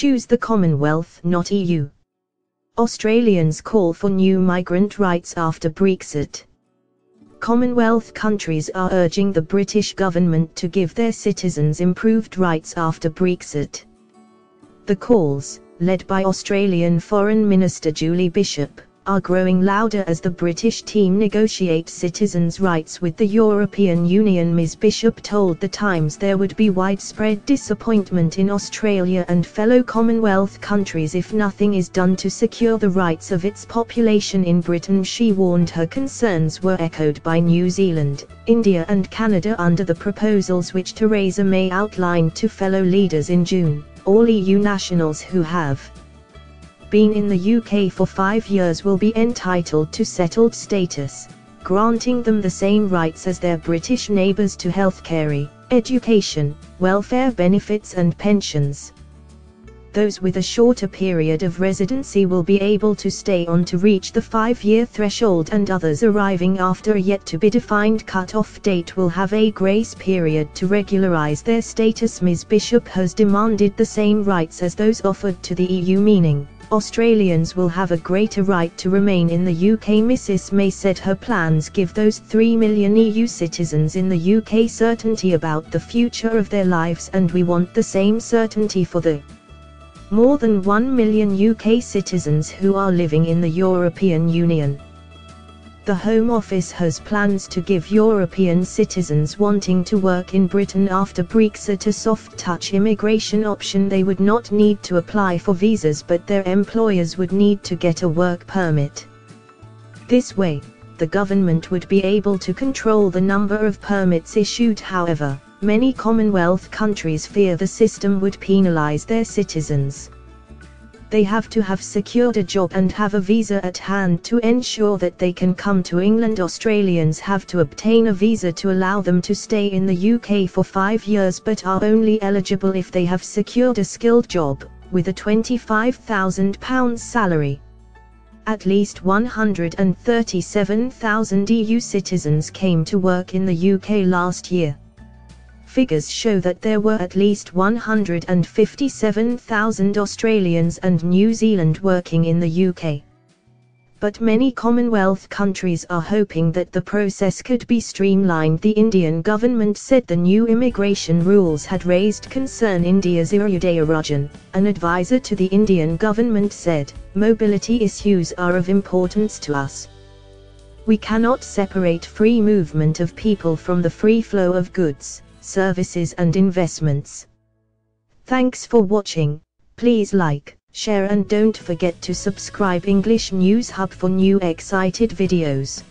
Choose the Commonwealth, not EU. Australians call for new migrant rights after Brexit. Commonwealth countries are urging the British government to give their citizens improved rights after Brexit. The calls, led by Australian Foreign Minister Julie Bishop, are growing louder as the British team negotiate citizens' rights with the European Union. Ms. Bishop told The Times there would be widespread disappointment in Australia and fellow Commonwealth countries if nothing is done to secure the rights of its population in Britain. She warned her concerns were echoed by New Zealand, India, and Canada under the proposals which Theresa May outlined to fellow leaders in June. All EU nationals who have been in the UK for five years will be entitled to settled status, granting them the same rights as their British neighbours to healthcare, education, welfare benefits and pensions. Those with a shorter period of residency will be able to stay on to reach the five-year threshold and others arriving after a yet-to-be-defined cut-off date will have a grace period to regularise their status Ms Bishop has demanded the same rights as those offered to the EU meaning, Australians will have a greater right to remain in the UK. Mrs May said her plans give those 3 million EU citizens in the UK certainty about the future of their lives and we want the same certainty for the more than 1 million UK citizens who are living in the European Union the Home Office has plans to give European citizens wanting to work in Britain after Brexit a soft-touch immigration option they would not need to apply for visas but their employers would need to get a work permit. This way, the government would be able to control the number of permits issued however, many Commonwealth countries fear the system would penalise their citizens they have to have secured a job and have a visa at hand to ensure that they can come to England. Australians have to obtain a visa to allow them to stay in the UK for five years but are only eligible if they have secured a skilled job, with a £25,000 salary. At least 137,000 EU citizens came to work in the UK last year. Figures show that there were at least 157,000 Australians and New Zealand working in the UK. But many Commonwealth countries are hoping that the process could be streamlined. The Indian government said the new immigration rules had raised concern. India's Udayarajan, an advisor to the Indian government said, mobility issues are of importance to us. We cannot separate free movement of people from the free flow of goods services and investments. Thanks for watching, please like, share and don't forget to subscribe English News Hub for new excited videos.